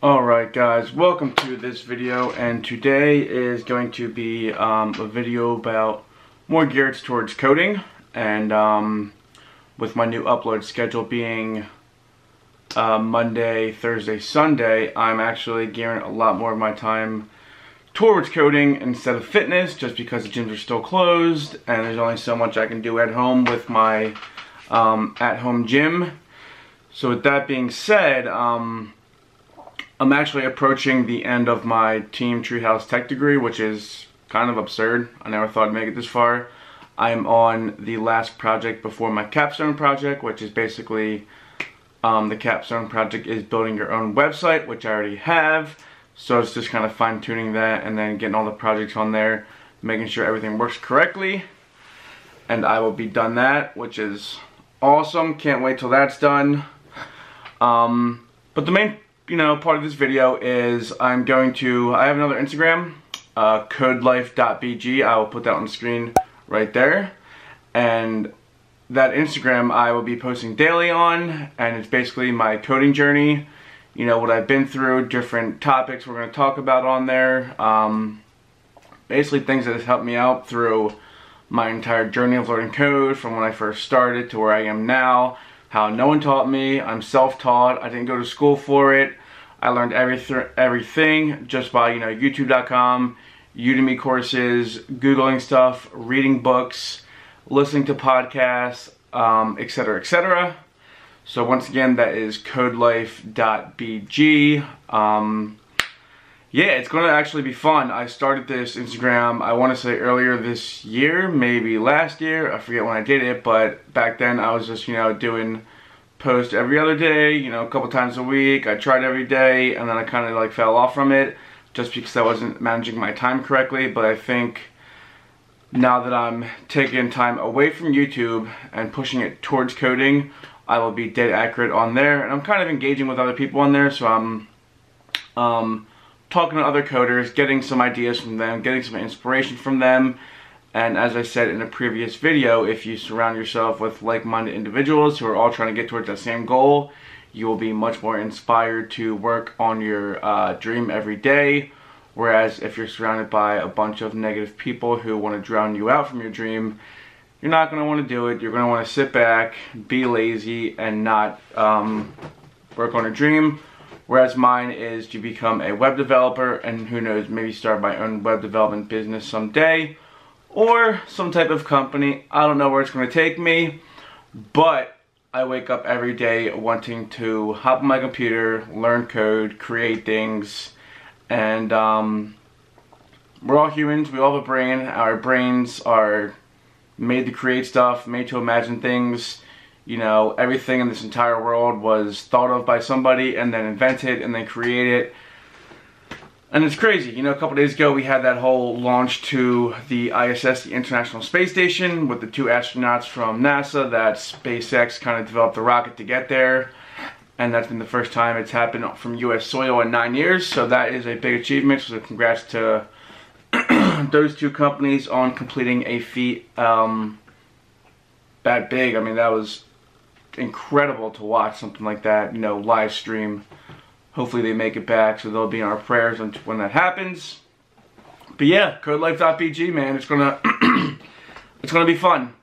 Alright guys, welcome to this video and today is going to be um, a video about more geared towards coding and um, with my new upload schedule being uh, Monday, Thursday, Sunday, I'm actually gearing a lot more of my time towards coding instead of fitness just because the gyms are still closed and there's only so much I can do at home with my um, at-home gym. So with that being said, um, I'm actually approaching the end of my Team Treehouse Tech degree, which is kind of absurd. I never thought I'd make it this far. I am on the last project before my capstone project, which is basically um, the capstone project is building your own website, which I already have. So it's just kind of fine tuning that and then getting all the projects on there, making sure everything works correctly. And I will be done that, which is awesome. Can't wait till that's done. Um, but the main you know, part of this video is I'm going to, I have another Instagram, uh, codelife.bg. I will put that on the screen right there. And that Instagram I will be posting daily on, and it's basically my coding journey. You know, what I've been through, different topics we're going to talk about on there. Um, basically things that have helped me out through my entire journey of learning code from when I first started to where I am now how no one taught me. I'm self-taught. I didn't go to school for it. I learned everything, everything just by, you know, YouTube.com, Udemy courses, Googling stuff, reading books, listening to podcasts, um, etc., etc. So once again, that is codelife.bg. Um, yeah, it's going to actually be fun. I started this Instagram, I want to say earlier this year, maybe last year. I forget when I did it, but back then I was just, you know, doing post every other day, you know, a couple times a week. I tried every day, and then I kind of like fell off from it just because I wasn't managing my time correctly. But I think now that I'm taking time away from YouTube and pushing it towards coding, I will be dead accurate on there. And I'm kind of engaging with other people on there, so I'm um, talking to other coders, getting some ideas from them, getting some inspiration from them. And as I said in a previous video, if you surround yourself with like-minded individuals who are all trying to get towards that same goal, you will be much more inspired to work on your uh, dream every day. Whereas if you're surrounded by a bunch of negative people who want to drown you out from your dream, you're not going to want to do it. You're going to want to sit back, be lazy, and not um, work on a dream. Whereas mine is to become a web developer and who knows, maybe start my own web development business someday or some type of company. I don't know where it's going to take me, but I wake up every day wanting to hop on my computer, learn code, create things, and um, we're all humans. We all have a brain. Our brains are made to create stuff, made to imagine things you know, everything in this entire world was thought of by somebody and then invented and then created. And it's crazy. You know, a couple days ago we had that whole launch to the ISS, the International Space Station, with the two astronauts from NASA that SpaceX kind of developed the rocket to get there. And that's been the first time it's happened from US soil in nine years. So that is a big achievement. So congrats to those two companies on completing a feat um, that big. I mean, that was incredible to watch something like that, you know, live stream. Hopefully they make it back, so they'll be in our prayers when that happens. But yeah, codelife.bg, man, it's gonna it's gonna be fun.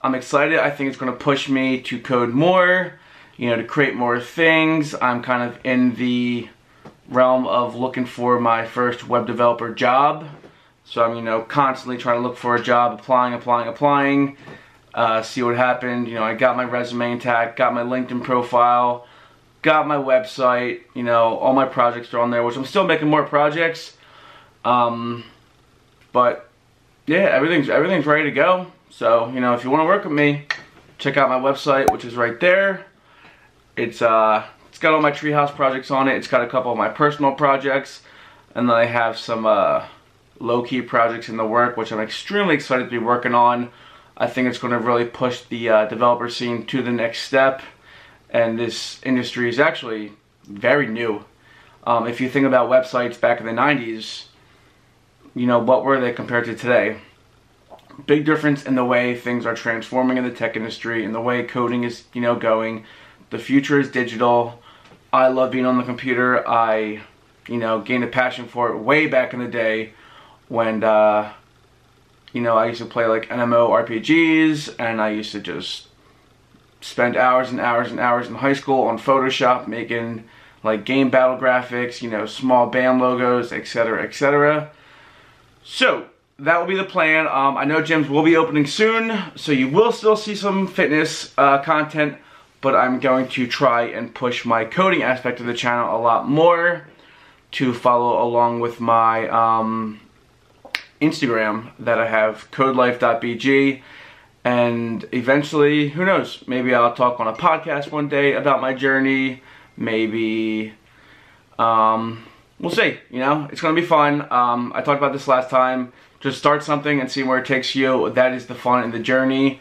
I'm excited. I think it's gonna push me to code more, you know, to create more things. I'm kind of in the realm of looking for my first web developer job. So I'm, you know, constantly trying to look for a job, applying, applying, applying uh, see what happened. You know, I got my resume intact, got my LinkedIn profile, got my website, you know, all my projects are on there, which I'm still making more projects. Um, but yeah, everything's everything's ready to go. So, you know, if you want to work with me, check out my website, which is right there. It's uh it's got all my treehouse projects on it. It's got a couple of my personal projects, and then I have some uh, low-key projects in the work, which I'm extremely excited to be working on. I think it's going to really push the uh, developer scene to the next step. And this industry is actually very new. Um, if you think about websites back in the 90s, you know, what were they compared to today? Big difference in the way things are transforming in the tech industry, in the way coding is, you know, going. The future is digital. I love being on the computer. I, you know, gained a passion for it way back in the day when, uh, you know, I used to play like MMO RPGs and I used to just spend hours and hours and hours in high school on Photoshop making like game battle graphics, you know, small band logos, etc., etc. So, that will be the plan. Um, I know gyms will be opening soon, so you will still see some fitness uh, content, but I'm going to try and push my coding aspect of the channel a lot more to follow along with my um, Instagram that I have, codelife.bg. And eventually, who knows, maybe I'll talk on a podcast one day about my journey. Maybe, um, we'll see, you know, it's going to be fun. Um, I talked about this last time. Just start something and see where it takes you. That is the fun in the journey.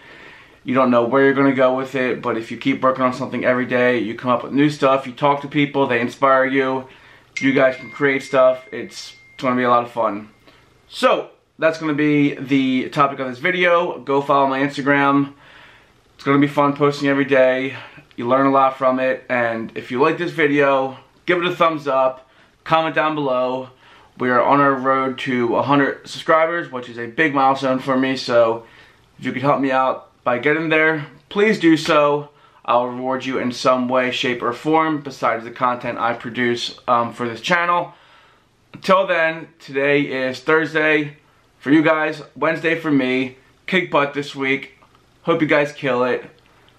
You don't know where you're going to go with it, but if you keep working on something every day, you come up with new stuff, you talk to people, they inspire you, you guys can create stuff. It's going to be a lot of fun. So, that's going to be the topic of this video. Go follow my Instagram. It's going to be fun posting every day. You learn a lot from it. And if you like this video, give it a thumbs up. Comment down below. We are on our road to 100 subscribers, which is a big milestone for me. So if you could help me out by getting there, please do so. I'll reward you in some way, shape, or form besides the content I produce um, for this channel. Until then, today is Thursday for you guys, Wednesday for me. Kick butt this week. Hope you guys kill it.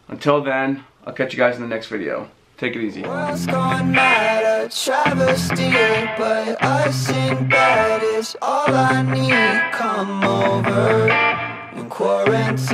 Until then, I'll catch you guys in the next video. Take it easy. World's gone mad, a travesty, but I sing that is all I need. Come over in quarantine.